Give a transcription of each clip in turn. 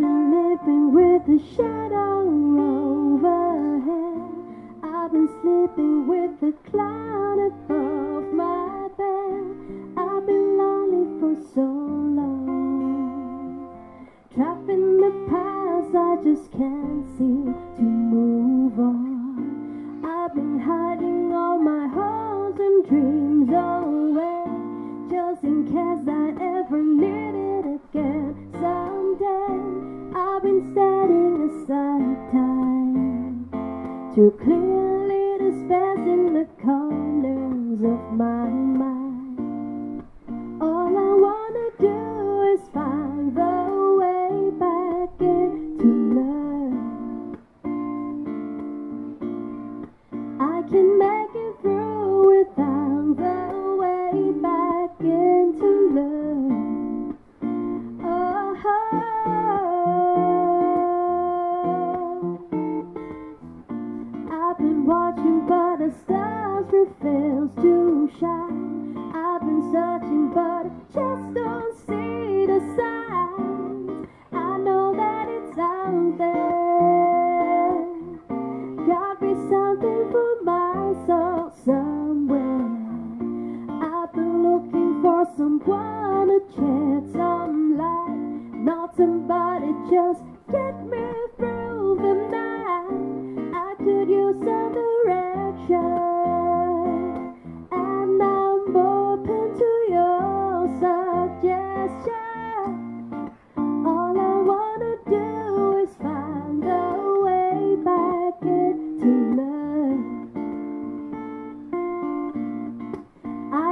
been living with a shadow overhead. I've been sleeping with a cloud above my bed. I've been lonely for so long. Trapped in the past, I just can't seem to move on. I've been hiding all my hopes and dreams away, just in case I ever need to clear stars refuse to shine. I've been searching, but I just don't see the signs. I know that it's out there. Got me something for my soul somewhere. I've been looking for someone to shed some light, not somebody just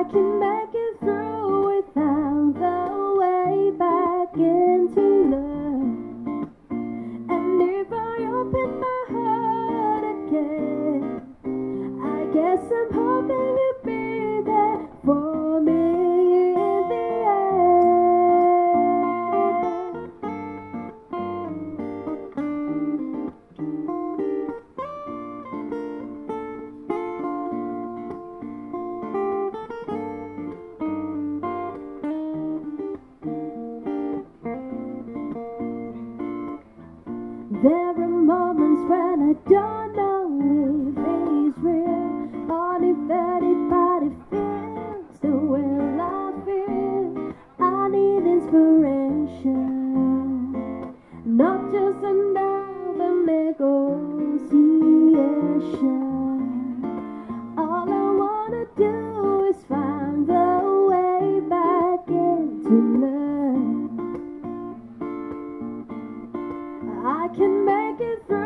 I can make There are moments when I don't know if it's real or if anybody feels the way I feel. I need inspiration, not just another negotiation. Make it through